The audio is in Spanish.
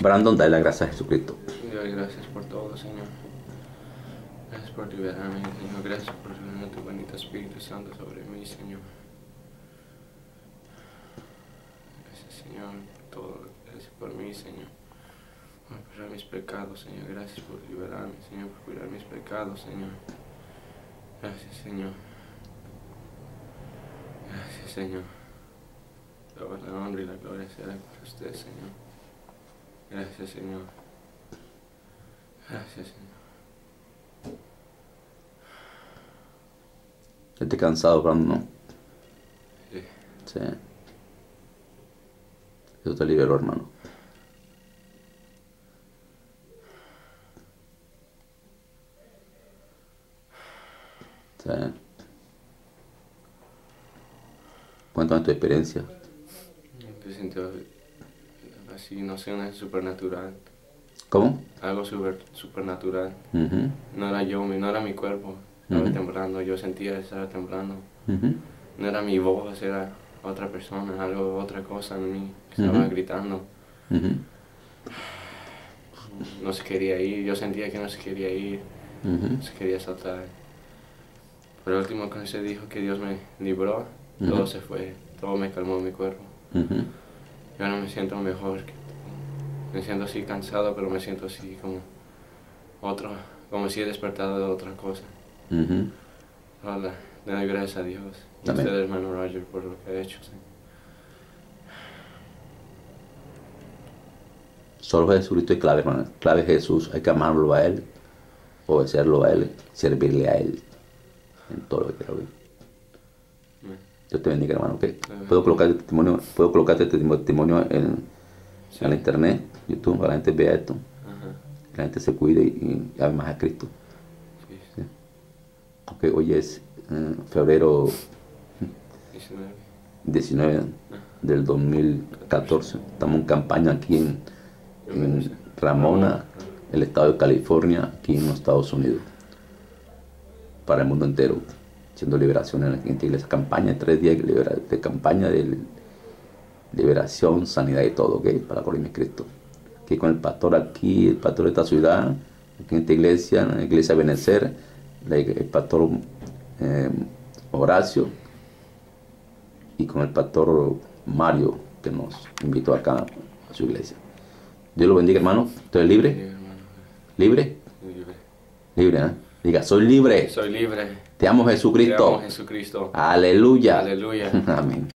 Brandon, dale las gracias a Jesucristo. Dios, gracias por todo, Señor. Gracias por liberarme, Señor. Gracias por tu bonito Espíritu Santo sobre mí, Señor. Gracias, Señor, por todo. Gracias por mí, Señor. Por curar mis pecados, Señor. Gracias por liberarme, Señor, por curar mis pecados, Señor. Gracias, Señor. Gracias, Señor. La honra y la gloria será para usted, Señor. Gracias, Señor. Gracias, Señor. Estás cansado, Brandon, ¿no? Sí. Sí. Eso te liberó, hermano. Sí. Cuéntame tu experiencia. Siento así, no sé, una supernatural. ¿Cómo? Algo super, supernatural. No era yo, no era mi cuerpo. Estaba Ujú. temblando, yo sentía que estaba temblando. No era mi voz, era otra persona, algo, otra cosa en mí. que Estaba gritando. No se quería ir, yo sentía que no se quería ir, no se quería saltar. Pero el último cuando se dijo que Dios me libró, todo se fue, todo me calmó mi cuerpo. Yo ahora me siento mejor. Me siento así cansado, pero me siento así como otro, como si he despertado de otra cosa. Hola, le doy gracias a Dios. Y a usted, hermano Roger, por lo que ha hecho. Señor. Solo Jesucristo es clave, hermano. Clave es Jesús. Hay que amarlo a Él, obedecerlo a Él, servirle a Él en todo lo que quiera. Dios te bendiga, hermano. ¿ok? Amén. Puedo colocar testimonio, puedo colocarte este testimonio en, Sí. en la internet, YouTube, para que la gente vea esto, Ajá. que la gente se cuide y, y ame más a Cristo. Sí, ¿sí? Ok, hoy es eh, febrero 19. 19 del 2014. Estamos en campaña aquí en, en Ramona, el estado de California, aquí en los Estados Unidos, para el mundo entero, haciendo liberación en esta iglesia. Campaña de tres días de, campaña de liberación, sanidad y todo, ¿ok? Para la gloria de Cristo. Aquí con el pastor aquí, el pastor de esta ciudad, aquí en esta iglesia, en la iglesia Benecer, el pastor eh, Horacio, y con el pastor Mario, que nos invitó acá a su iglesia. Dios lo bendiga, hermano. ¿Usted es Sí, libre? ¿Libre? Libre. Libre, ¿eh? Diga, soy libre. Soy libre. Te amo, Te Jesucristo. amo, Jesucristo. Aleluya. Aleluya. Amén.